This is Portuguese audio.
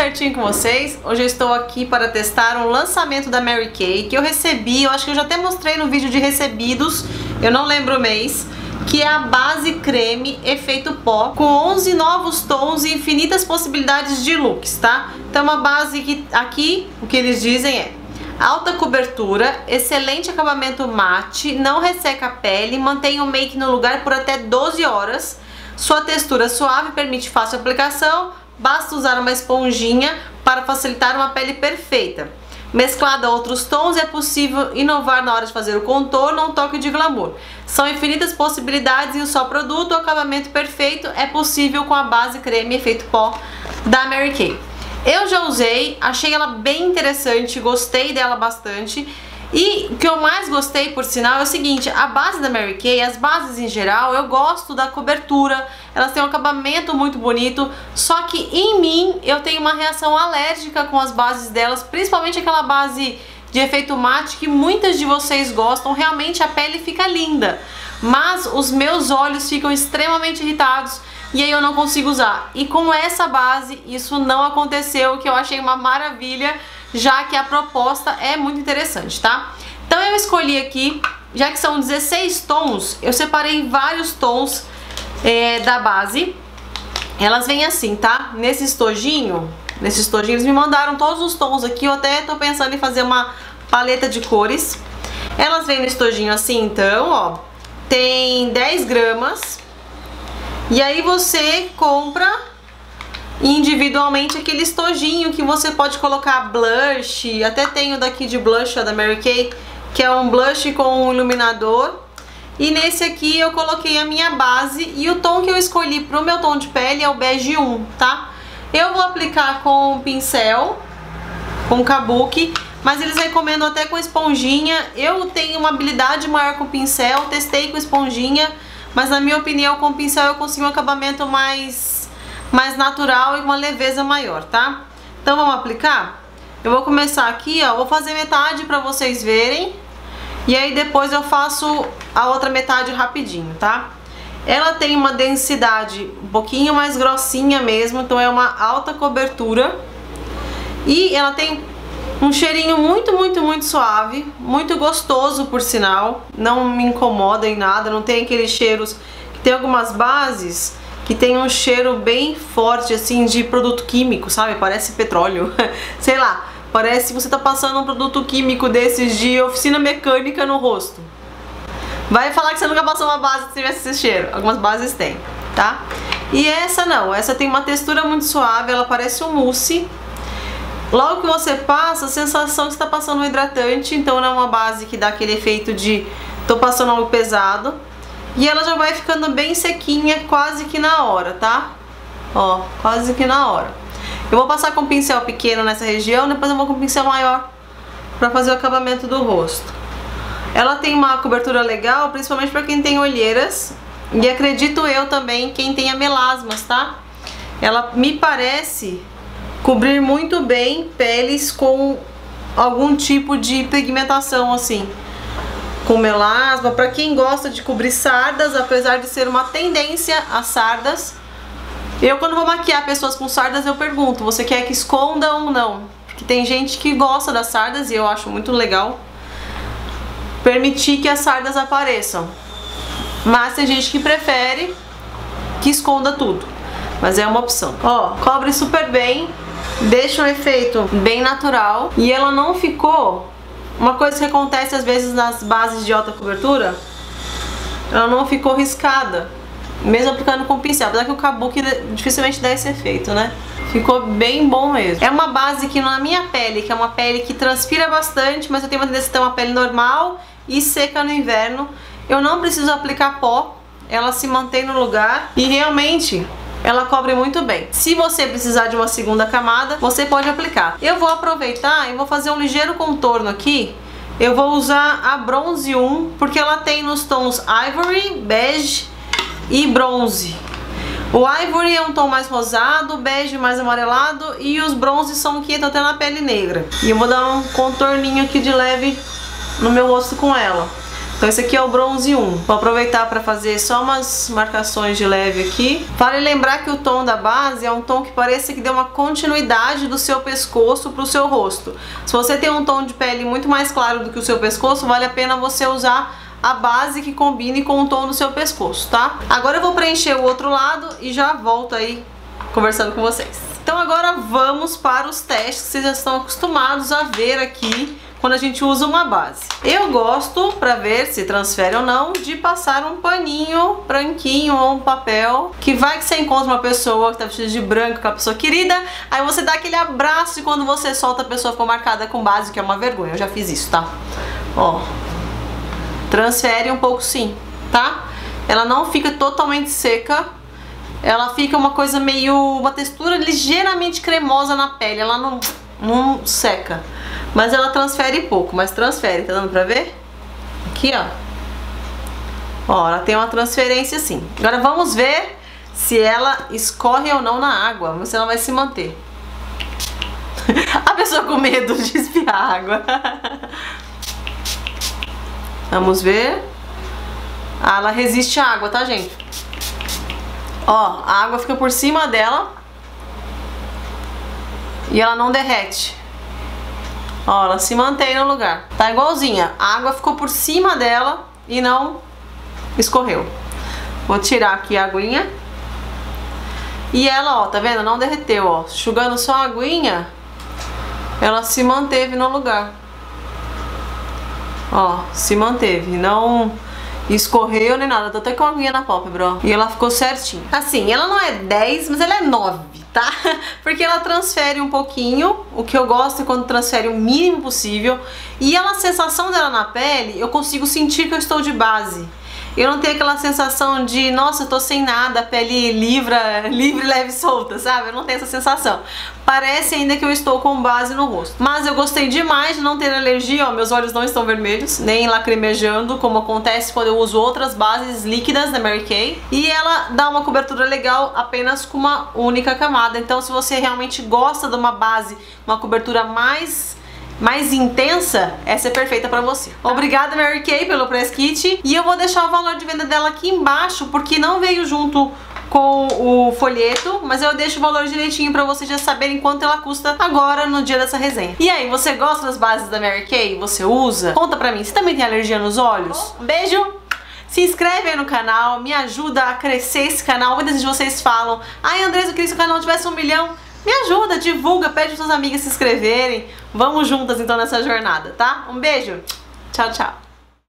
certinho com vocês? Hoje eu estou aqui para testar um lançamento da Mary Kay que eu recebi, eu acho que eu já até mostrei no vídeo de recebidos, eu não lembro o mês, que é a base creme efeito pó com 11 novos tons e infinitas possibilidades de looks, tá? Então uma base que aqui o que eles dizem é alta cobertura, excelente acabamento mate, não resseca a pele, mantém o make no lugar por até 12 horas, sua textura suave permite fácil aplicação, basta usar uma esponjinha para facilitar uma pele perfeita. Mesclada a outros tons, é possível inovar na hora de fazer o contorno ou um toque de glamour. São infinitas possibilidades em um só produto, o acabamento perfeito é possível com a base creme efeito pó da Mary Kay. Eu já usei, achei ela bem interessante, gostei dela bastante. E o que eu mais gostei, por sinal, é o seguinte, a base da Mary Kay, as bases em geral, eu gosto da cobertura, elas têm um acabamento muito bonito, só que em mim eu tenho uma reação alérgica com as bases delas, principalmente aquela base de efeito mate que muitas de vocês gostam, realmente a pele fica linda, mas os meus olhos ficam extremamente irritados e aí eu não consigo usar. E com essa base isso não aconteceu, que eu achei uma maravilha, já que a proposta é muito interessante, tá? Então eu escolhi aqui, já que são 16 tons, eu separei vários tons é, da base. Elas vêm assim, tá? Nesse estojinho, nesse estojinho, eles me mandaram todos os tons aqui, eu até tô pensando em fazer uma paleta de cores. Elas vêm no estojinho assim, então, ó, tem 10 gramas. E aí você compra individualmente aquele estojinho que você pode colocar blush, até tenho daqui de blush da Mary Kay, que é um blush com um iluminador. E nesse aqui eu coloquei a minha base e o tom que eu escolhi pro meu tom de pele é o bege 1, tá? Eu vou aplicar com pincel, com kabuki, mas eles recomendam até com esponjinha. Eu tenho uma habilidade maior com pincel, testei com esponjinha, mas na minha opinião com pincel eu consigo um acabamento mais mais natural e uma leveza maior, tá? Então vamos aplicar? Eu vou começar aqui, ó, vou fazer metade pra vocês verem e aí depois eu faço a outra metade rapidinho, tá? Ela tem uma densidade um pouquinho mais grossinha mesmo, então é uma alta cobertura e ela tem um cheirinho muito, muito, muito suave, muito gostoso por sinal, não me incomoda em nada, não tem aqueles cheiros que tem algumas bases que tem um cheiro bem forte, assim, de produto químico, sabe? Parece petróleo. Sei lá, parece que você tá passando um produto químico desses de oficina mecânica no rosto. Vai falar que você nunca passou uma base que tivesse esse cheiro. Algumas bases tem, tá? E essa não, essa tem uma textura muito suave, ela parece um mousse. Logo que você passa, a sensação que você tá passando um hidratante, então não é uma base que dá aquele efeito de tô passando algo pesado. E ela já vai ficando bem sequinha quase que na hora, tá? Ó, quase que na hora. Eu vou passar com um pincel pequeno nessa região, depois eu vou com um pincel maior pra fazer o acabamento do rosto. Ela tem uma cobertura legal, principalmente pra quem tem olheiras. E acredito eu também quem tenha melasmas, tá? Ela me parece cobrir muito bem peles com algum tipo de pigmentação assim com melasma, para quem gosta de cobrir sardas, apesar de ser uma tendência a sardas. Eu quando vou maquiar pessoas com sardas eu pergunto, você quer que esconda ou não? Porque tem gente que gosta das sardas e eu acho muito legal permitir que as sardas apareçam. Mas tem gente que prefere que esconda tudo. Mas é uma opção. Ó, cobre super bem, deixa um efeito bem natural e ela não ficou uma coisa que acontece às vezes nas bases de alta cobertura, ela não ficou riscada, mesmo aplicando com pincel, apesar que o kabuki dificilmente dá esse efeito, né? Ficou bem bom mesmo. É uma base que na minha pele, que é uma pele que transpira bastante, mas eu tenho uma tendência de ter uma pele normal e seca no inverno, eu não preciso aplicar pó, ela se mantém no lugar e realmente ela cobre muito bem. Se você precisar de uma segunda camada, você pode aplicar. Eu vou aproveitar e vou fazer um ligeiro contorno aqui. Eu vou usar a Bronze 1, porque ela tem nos tons Ivory, Bege e Bronze. O Ivory é um tom mais rosado, o bege mais amarelado e os bronzes são que entram até na pele negra. E eu vou dar um contorninho aqui de leve no meu rosto com ela. Então esse aqui é o bronze 1. Vou aproveitar para fazer só umas marcações de leve aqui. Vale lembrar que o tom da base é um tom que parece que deu uma continuidade do seu pescoço para o seu rosto. Se você tem um tom de pele muito mais claro do que o seu pescoço, vale a pena você usar a base que combine com o tom do seu pescoço, tá? Agora eu vou preencher o outro lado e já volto aí conversando com vocês. Então agora vamos para os testes que vocês já estão acostumados a ver aqui quando a gente usa uma base. Eu gosto, para ver se transfere ou não, de passar um paninho branquinho ou um papel, que vai que você encontra uma pessoa que tá vestida de branco, com a pessoa querida, aí você dá aquele abraço e quando você solta a pessoa ficou marcada com base, que é uma vergonha. Eu já fiz isso, tá? Ó, transfere um pouco sim, tá? Ela não fica totalmente seca, ela fica uma coisa meio, uma textura ligeiramente cremosa na pele, ela não, não seca. Mas ela transfere pouco, mas transfere, tá dando pra ver? Aqui, ó. Ó, ela tem uma transferência sim. Agora vamos ver se ela escorre ou não na água, se ela vai se manter. A pessoa com medo de espiar água. Vamos ver. Ah, ela resiste à água, tá, gente? Ó, a água fica por cima dela. E ela não derrete. Ó, ela se mantém no lugar. Tá igualzinha. A água ficou por cima dela e não escorreu. Vou tirar aqui a aguinha. E ela, ó, tá vendo? Não derreteu, ó. Enxugando só a aguinha, ela se manteve no lugar. Ó, se manteve. Não escorreu nem nada. Tô até com a aguinha na pálpebra, ó. E ela ficou certinho. Assim, ela não é 10, mas ela é 9 tá? Porque ela transfere um pouquinho, o que eu gosto é quando transfere o mínimo possível, e ela, a sensação dela na pele, eu consigo sentir que eu estou de base. Eu não tenho aquela sensação de, nossa, eu tô sem nada, pele livra, livre, leve, solta, sabe? Eu não tenho essa sensação. Parece ainda que eu estou com base no rosto. Mas eu gostei demais de não ter alergia, ó, meus olhos não estão vermelhos, nem lacrimejando, como acontece quando eu uso outras bases líquidas da Mary Kay. E ela dá uma cobertura legal apenas com uma única camada. Então se você realmente gosta de uma base, uma cobertura mais mais intensa, essa é perfeita pra você. Obrigada Mary Kay pelo press kit e eu vou deixar o valor de venda dela aqui embaixo porque não veio junto com o folheto, mas eu deixo o valor direitinho pra vocês já saberem quanto ela custa agora no dia dessa resenha. E aí, você gosta das bases da Mary Kay? Você usa? Conta pra mim, você também tem alergia nos olhos? Um beijo! Se inscreve aí no canal, me ajuda a crescer esse canal. Muitas de vocês falam, ai Andrés, eu queria que o canal tivesse um milhão. Me ajuda, divulga, pede para suas amigas se inscreverem. Vamos juntas então nessa jornada, tá? Um beijo. Tchau, tchau.